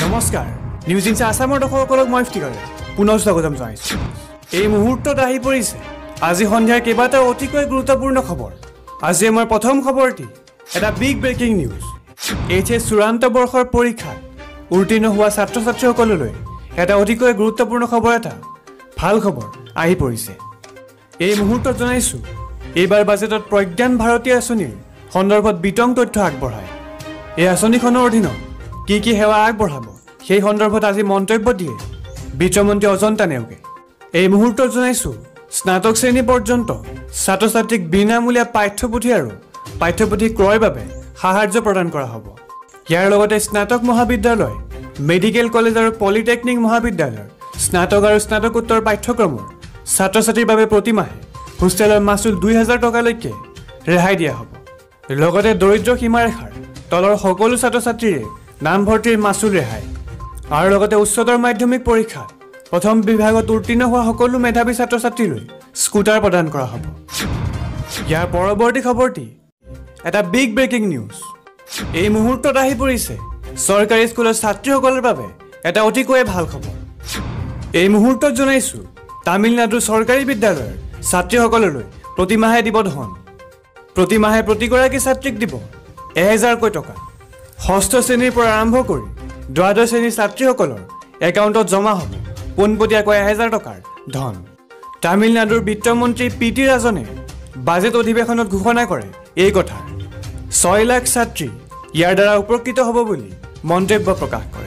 নমস্কাৰ। নিউজ ইনচা আছামৰ দৰ্শকসকলক মই ইফতিকাৰে পুনৰ স্বাগতম জনাইছোঁ। এই মুহূৰ্তত আহি পৰিছে আজি সন্ধিয়াৰ কেইবাটাও অতিকৈ গুৰুত্বপূৰ্ণ খবৰ। আজি আমাৰ প্ৰথম খবৰটি এটা big breaking news H S চূড়ান্ত বৰ্ষৰ পৰীক্ষাত উত্তীৰ্ণ হোৱা ছাত্ৰ ছাত্ৰীসকললৈ এটা অতিকৈ গুৰুত্বপূৰ্ণ খবৰ এটা ভাল খবৰ আহি পৰিছে। এই মুহূৰ্তত জনাইছোঁ এইবাৰ বাজেটত প্ৰজ্ঞান ভাৰতীয় আঁচনিৰ সন্দৰ্ভত বিতং তথ্য আগবঢ়ায়। এই আঁচনিখনৰ অধীনত কি কি সেৱা আগবঢ়াব? সেই সন্দৰ্ভত আজি মন্তব্য দিয়ে বিত্তমন্ত্ৰী অজন্তা নেওগে। এই মুহূৰ্তত জনাইছোঁ স্নাতক শ্ৰেণী পৰ্যন্ত ছাত্ৰ ছাত্ৰীক বিনামূলীয়া পাঠ্যপুথি আৰু পাঠ্যপুথি ক্ৰয়ৰ বাবে সাহাৰ্য প্ৰদান কৰা হ'ব। ইয়াৰ লগতে স্নাতক মহাবিদ্যালয় মেডিকেল কলেজ আৰু পলিটেকনিক মহাবিদ্যালয়ৰ স্নাতক আৰু স্নাতকোত্তৰ পাঠ্যক্ৰমৰ ছাত্ৰ ছাত্ৰীৰ বাবে প্ৰতিমাহে হোষ্টেলৰ মাচুল দুই হাজাৰ টকালৈকে ৰেহাই দিয়া হ'ব। লগতে দৰিদ্ৰ সীমাৰেখাৰ তলৰ সকলো ছাত্ৰ ছাত্ৰীৰে নামভৰ্তিৰ মাচুল ৰেহাই। আৰু লগতে উচ্চতৰ মাধ্যমিক পৰীক্ষাত প্ৰথম বিভাগত উত্তীৰ্ণ হোৱা সকলো মেধাৱী ছাত্ৰ ছাত্ৰীলৈ স্কুটাৰ প্ৰদান কৰা হ'ব। ইয়াৰ পৰৱৰ্তী খবৰটি এটা বিগ ব্ৰেকিং নিউজ এই মুহূৰ্তত আহি পৰিছে চৰকাৰী স্কুলৰ ছাত্ৰীসকলৰ বাবে এটা অতিকৈয়ে ভাল খবৰ। এই মুহূৰ্তত জনাইছোঁ তামিলনাডুৰ চৰকাৰী বিদ্যালয়ৰ ছাত্ৰীসকললৈ প্ৰতিমাহে দিব ধন। প্ৰতিমাহে প্ৰতিগৰাকী ছাত্ৰীক দিব এহেজাৰকৈ টকা। ষষ্ঠ শ্ৰেণীৰ পৰা আৰম্ভ কৰি দ্বাদশ শ্ৰেণীৰ ছাত্ৰীসকলৰ একাউণ্টত জমা হ'ব পোনপটীয়াকৈ এহেজাৰ টকাৰ ধন। তামিলনাডুৰ বিত্তমন্ত্ৰী পি টি ৰাজনে বাজেট অধিৱেশনত ঘোষণা কৰে এই কথা। ছয় লাখ ছাত্ৰী ইয়াৰ দ্বাৰা উপকৃত হ'ব বুলি মন্তব্য প্ৰকাশ কৰে।